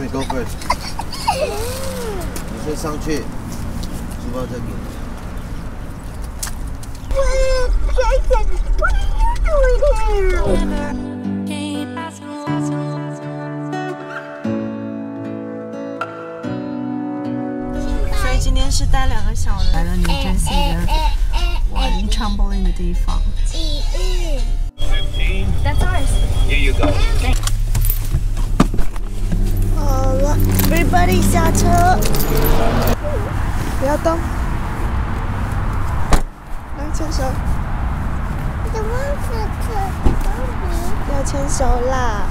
你先上去。我在所以今天是带两个小人。来到你们摘星的玩音唱不了的地方。，everybody 下车，不要动，来牵手，The for 要牵手啦。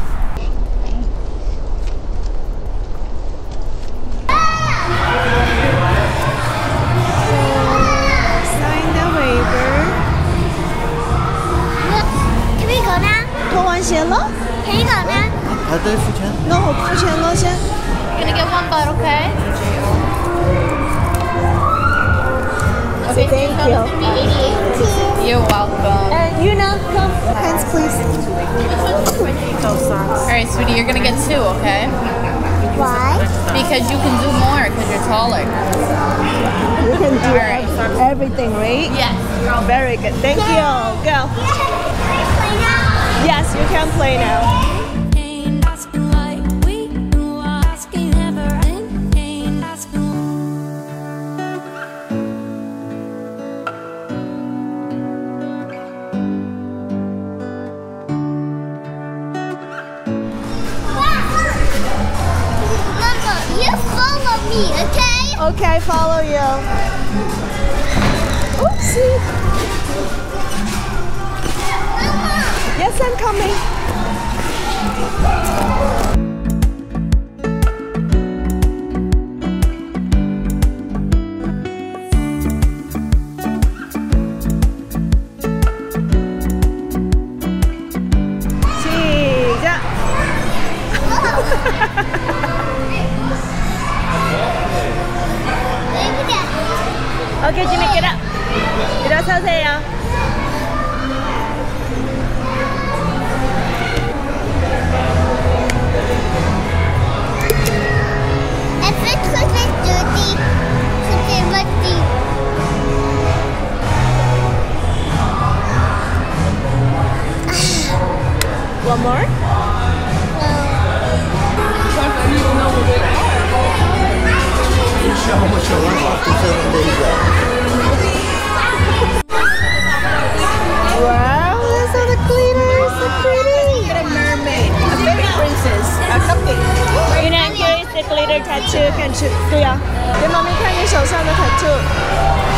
鞋了 Can you go now? 排队付钱。 ？No，我付钱了先。 You're gonna get one butt, okay? Okay, Thank you. You're welcome. And you know, come. Hands please. All right, sweetie, you're gonna get two, okay? Why? Because you can do more because you're taller. You can do All right. everything, right? Yes. Very good. Thank you. Go. Play now. Yes, you can play now. Okay? Okay, follow you. Oopsie. Yes, I'm coming. 这个对呀、给妈咪看你手上的 tattoo。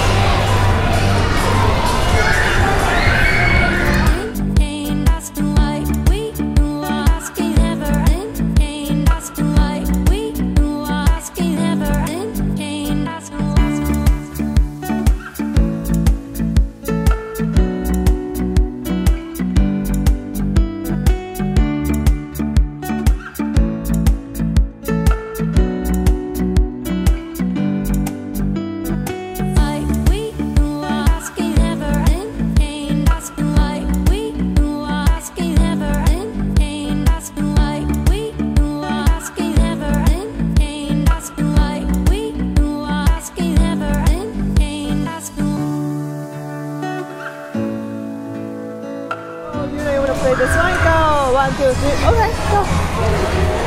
This one? Go. One, two, three. Okay, go.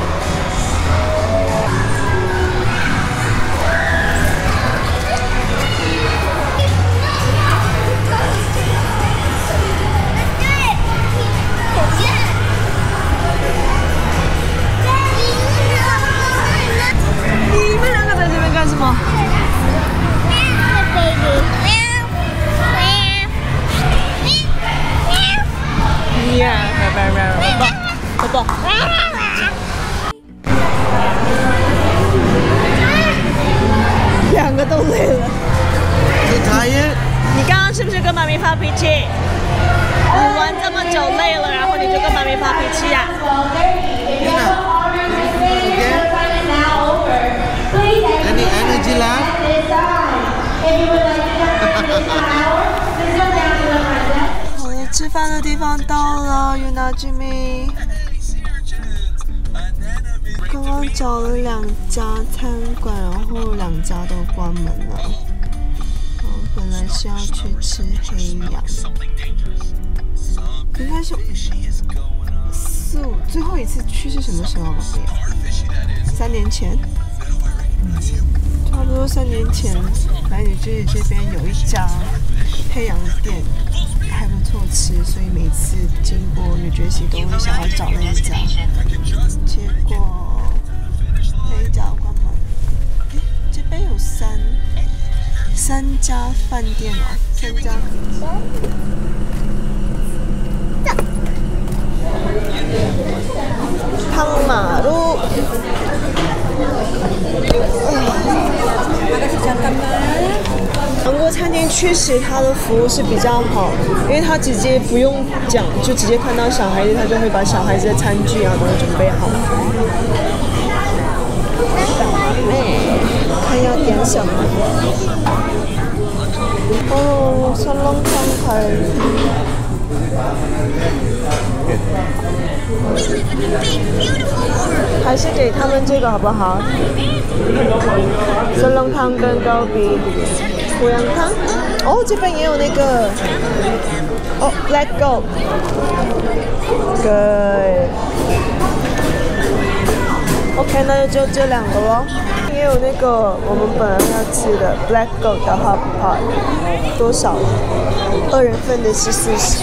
好了，吃饭的地方到了，Yuna Jimmy。刚刚找了两家餐馆，然后两家都关门了。嗯，本来是要去吃黑羊，应该是四五，最后一次去是什么时候吧？三年前，差不多三年前来你这这边有一家黑羊店，还不错吃，所以每次经过女爵士都会想要找那一家，结果那一家关门。诶，这边有三三家饭店哦，三家。汤马路。韩国餐厅确实他的服务是比较好，因为他直接不用讲，就直接看到小孩子，他就会把小孩子的餐具啊都准备好。哎，看要点什么？哦，酸龙汤갈 비。 还是给他们这个好不好？酸龙汤跟高比，虎羊汤。哦，这边也有那个，哦，Black Gold，对。OK，那就就这两个咯。也有那个我们本来要吃的 Black Gold 的 Hot Pot，多少？二人份的是四十。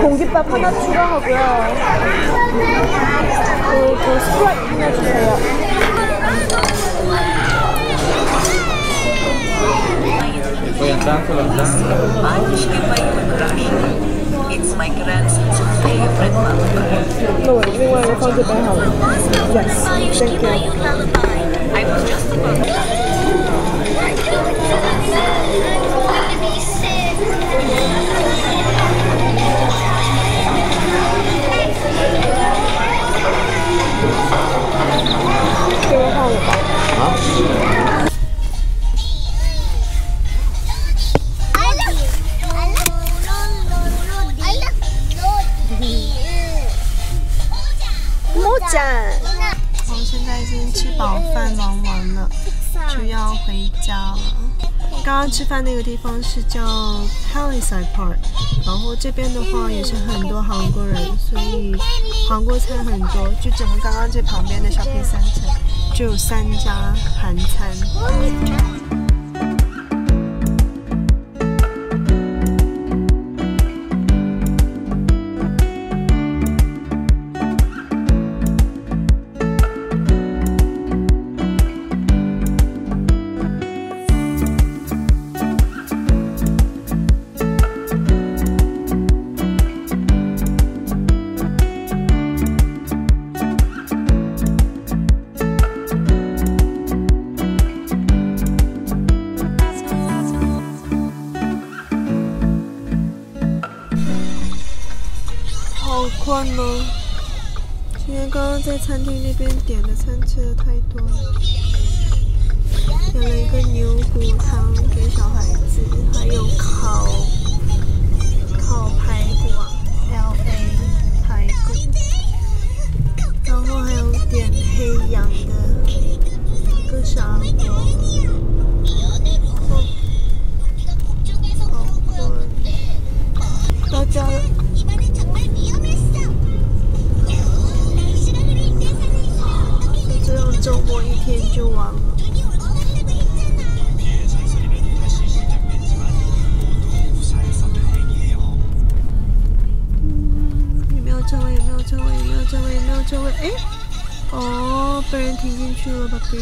공깃밥 하나 추가하고요. 그리고 그 스프라이트 하나 주세요. Voy tanto, It's my grandson's favorite lullaby. No, wait, we want to talk about how. Yes, thank you. I was just about to. 回家了。刚刚吃饭那个地方是叫 Palisade Park，然后这边的话也是很多韩国人，所以韩国菜很多。就整个刚刚这旁边的 shopping center 就有三家韩餐。好困哦！今天刚刚在餐厅那边点的餐吃的太多了，点了一个牛骨汤给小孩子，还有烤烤排骨啊，L A 排骨，然后还有点黑羊的一个啥车位？有没有车位？有没有车位？有没有车位？哎，哦，被人停进去了，宝贝。